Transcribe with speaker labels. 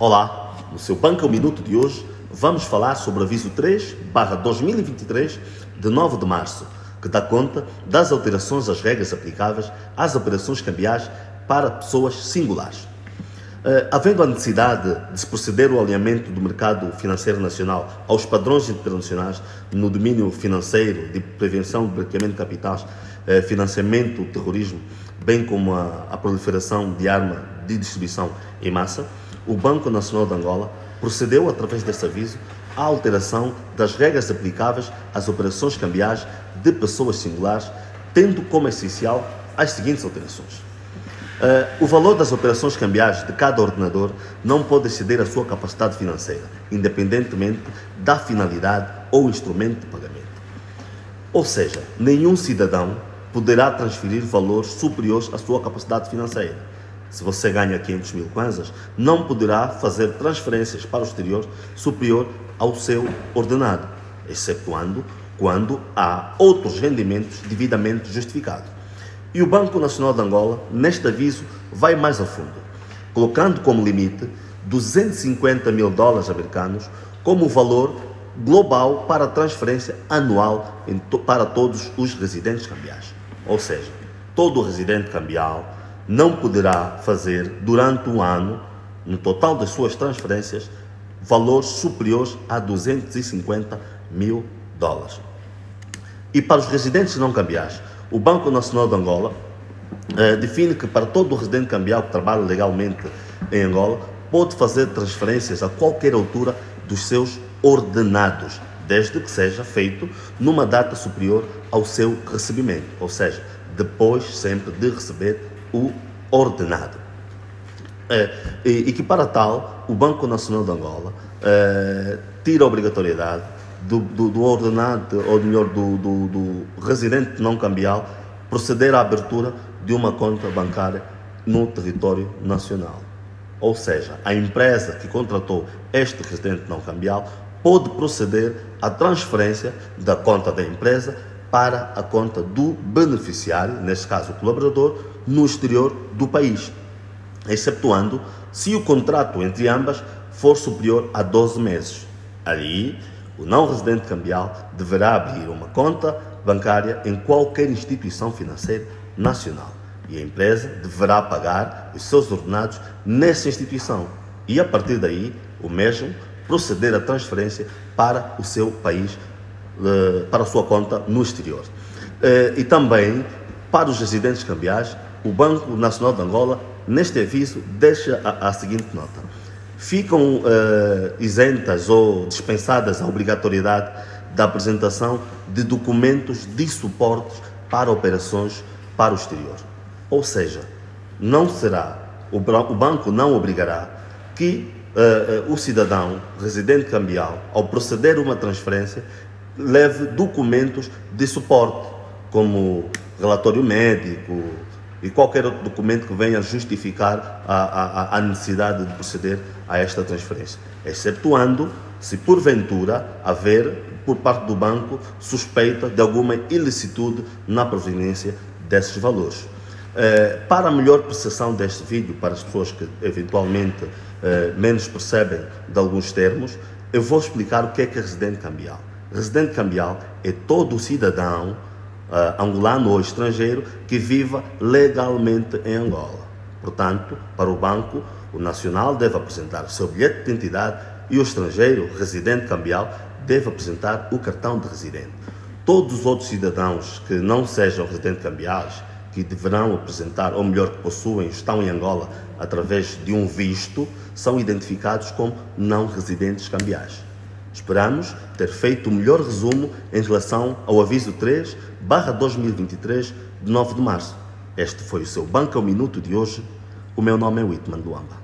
Speaker 1: Olá, no seu Banco ao Minuto de hoje vamos falar sobre o aviso 3 2023 de 9 de março, que dá conta das alterações às regras aplicáveis às operações cambiais para pessoas singulares. Uh, havendo a necessidade de se proceder ao alinhamento do mercado financeiro nacional aos padrões internacionais no domínio financeiro, de prevenção de branqueamento de capitais, uh, financiamento do terrorismo, bem como a proliferação de arma de distribuição em massa, o Banco Nacional de Angola procedeu, através desse aviso, à alteração das regras aplicáveis às operações cambiais de pessoas singulares, tendo como essencial as seguintes alterações. Uh, o valor das operações cambiais de cada ordenador não pode exceder a sua capacidade financeira, independentemente da finalidade ou instrumento de pagamento. Ou seja, nenhum cidadão poderá transferir valores superiores à sua capacidade financeira. Se você ganha 500 mil kwanzas, não poderá fazer transferências para o exterior superior ao seu ordenado, excetuando quando há outros rendimentos devidamente justificados. E o Banco Nacional de Angola, neste aviso, vai mais a fundo, colocando como limite 250 mil dólares americanos como valor global para transferência anual para todos os residentes cambiais. Ou seja, todo residente cambial não poderá fazer durante um ano, no total das suas transferências, valores superiores a 250 mil dólares. E para os residentes não cambiais, o Banco Nacional de Angola eh, define que para todo residente cambial que trabalha legalmente em Angola, pode fazer transferências a qualquer altura dos seus ordenados, desde que seja feito numa data superior ao seu recebimento, ou seja, depois sempre de receber o ordenado. Eh, e, que para tal, o Banco Nacional de Angola eh, tira a obrigatoriedade do, do, do ordenado, ou melhor, do, do, do residente não cambial, proceder à abertura de uma conta bancária no território nacional. Ou seja, a empresa que contratou este residente não cambial pode proceder à transferência da conta da empresa para a conta do beneficiário, neste caso o colaborador, no exterior do país, excetuando se o contrato entre ambas for superior a 12 meses. Ali, o não residente cambial deverá abrir uma conta bancária em qualquer instituição financeira nacional e a empresa deverá pagar os seus ordenados nessa instituição e, a partir daí, o mesmo proceder à transferência para o seu país, para a sua conta no exterior. Eh, e também, para os residentes cambiais, o Banco Nacional de Angola, neste aviso, deixa a, seguinte nota ficam uh, isentas ou dispensadas a obrigatoriedade da apresentação de documentos de suporte para operações para o exterior. Ou seja, não será, o, banco não obrigará que uh, o cidadão residente cambial, ao proceder uma transferência, leve documentos de suporte, como relatório médico, e qualquer outro documento que venha justificar a, a, a necessidade de proceder a esta transferência, excetuando se porventura haver, por parte do banco, suspeita de alguma ilicitude na proveniência desses valores. Eh, para a melhor percepção deste vídeo, para as pessoas que eventualmente eh, menos percebem de alguns termos, eu vou explicar o que é que é residente cambial. Residente cambial é todo cidadão uh, angolano ou estrangeiro que viva legalmente em Angola. Portanto, para o banco, o nacional deve apresentar o seu bilhete de identidade e o estrangeiro, residente cambial, deve apresentar o cartão de residente. Todos os outros cidadãos que não sejam residentes cambiais, que deverão apresentar, ou melhor, que possuem, estão em Angola através de um visto, são identificados como não residentes cambiais. Esperamos ter feito o melhor resumo em relação ao aviso 3 barra 2023 de 9 de março. Este foi o seu Banco ao Minuto de hoje. O meu nome é Whitman Luamba.